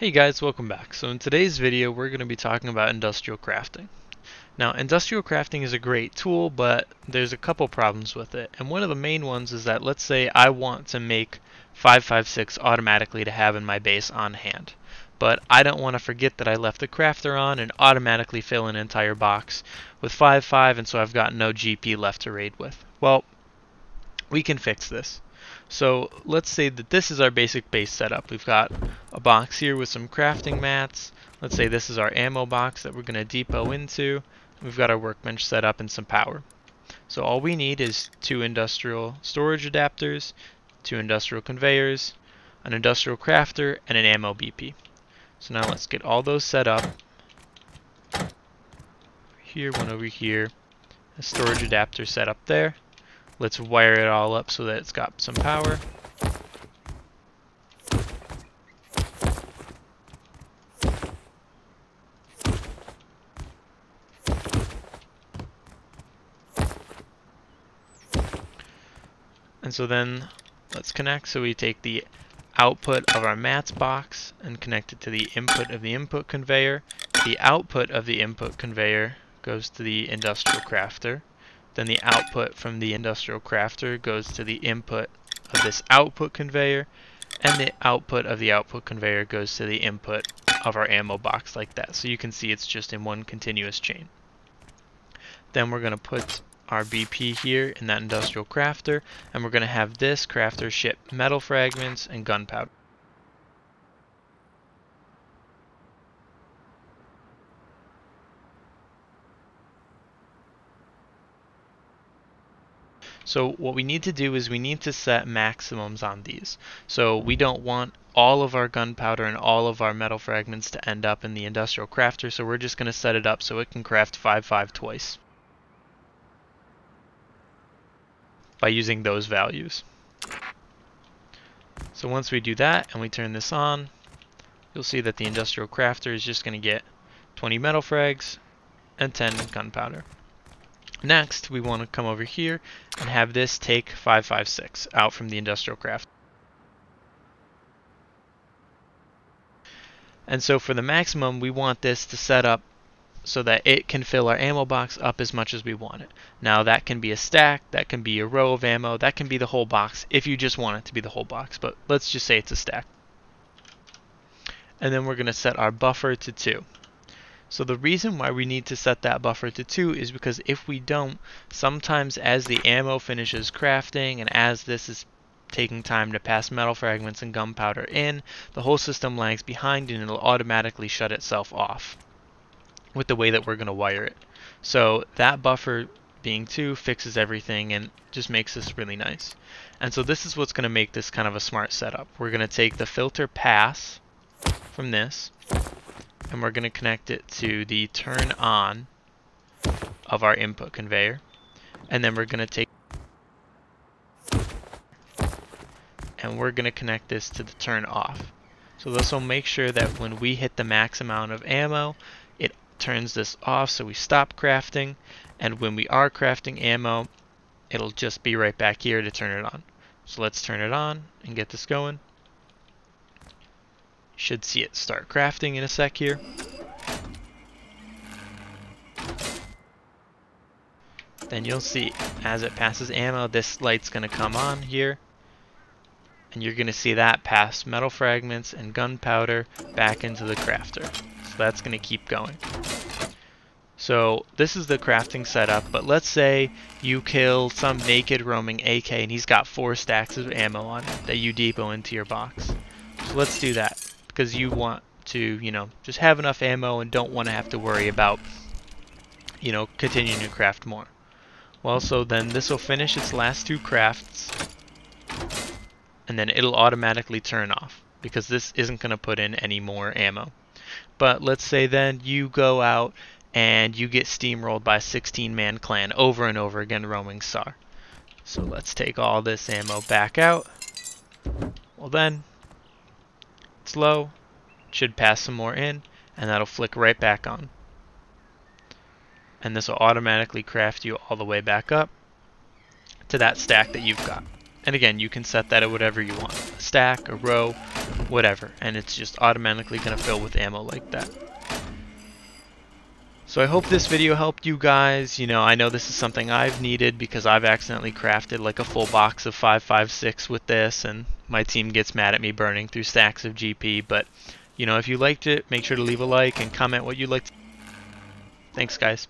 Hey guys, welcome back. So in today's video we're going to be talking about industrial crafting. Now industrial crafting is a great tool but there's a couple problems with it and one of the main ones is that let's say I want to make 556 automatically to have in my base on hand but I don't want to forget that I left the crafter on and automatically fill an entire box with 55 and so I've got no GP left to raid with. Well we can fix this. So let's say that this is our basic base setup. We've got a box here with some crafting mats. Let's say this is our ammo box that we're going to depot into. We've got our workbench set up and some power. So all we need is two industrial storage adapters, two industrial conveyors, an industrial crafter, and an ammo BP. So now let's get all those set up. Here, one over here. A storage adapter set up there. Let's wire it all up so that it's got some power. And so then let's connect. So we take the output of our mats box and connect it to the input of the input conveyor. The output of the input conveyor goes to the industrial crafter. Then the output from the industrial crafter goes to the input of this output conveyor, and the output of the output conveyor goes to the input of our ammo box like that. So you can see it's just in one continuous chain. Then we're going to put our BP here in that industrial crafter, and we're going to have this crafter ship metal fragments and gunpowder. So what we need to do is we need to set maximums on these. So we don't want all of our gunpowder and all of our metal fragments to end up in the industrial crafter, so we're just going to set it up so it can craft 5-5 twice by using those values. So once we do that and we turn this on, you'll see that the industrial crafter is just going to get 20 metal frags and 10 gunpowder. Next, we want to come over here and have this take 556 out from the industrial craft. And so for the maximum, we want this to set up so that it can fill our ammo box up as much as we want it. Now that can be a stack, that can be a row of ammo, that can be the whole box if you just want it to be the whole box, but let's just say it's a stack. And then we're going to set our buffer to 2. So the reason why we need to set that buffer to 2 is because if we don't, sometimes as the ammo finishes crafting and as this is taking time to pass metal fragments and gunpowder in, the whole system lags behind and it'll automatically shut itself off with the way that we're going to wire it. So that buffer being 2 fixes everything and just makes this really nice. And so this is what's going to make this kind of a smart setup. We're going to take the filter pass from this and we're going to connect it to the turn on of our input conveyor and then we're going to take and we're going to connect this to the turn off so this will make sure that when we hit the max amount of ammo turns this off so we stop crafting and when we are crafting ammo it'll just be right back here to turn it on so let's turn it on and get this going should see it start crafting in a sec here. Then you'll see as it passes ammo, this light's going to come on here. And you're going to see that pass metal fragments and gunpowder back into the crafter. That's going to keep going. So this is the crafting setup, but let's say you kill some naked roaming AK and he's got four stacks of ammo on him that you depot into your box. So let's do that because you want to, you know, just have enough ammo and don't want to have to worry about, you know, continuing to craft more. Well, so then this will finish its last two crafts, and then it'll automatically turn off, because this isn't going to put in any more ammo. But let's say then you go out and you get steamrolled by a 16-man clan over and over again roaming SAR. So let's take all this ammo back out. Well then, it's low, should pass some more in, and that'll flick right back on. And this will automatically craft you all the way back up to that stack that you've got. And again, you can set that at whatever you want. A stack, a row, whatever. And it's just automatically going to fill with ammo like that. So I hope this video helped you guys. You know, I know this is something I've needed because I've accidentally crafted like a full box of 556 with this and my team gets mad at me burning through stacks of GP. But, you know, if you liked it, make sure to leave a like and comment what you liked. Thanks, guys.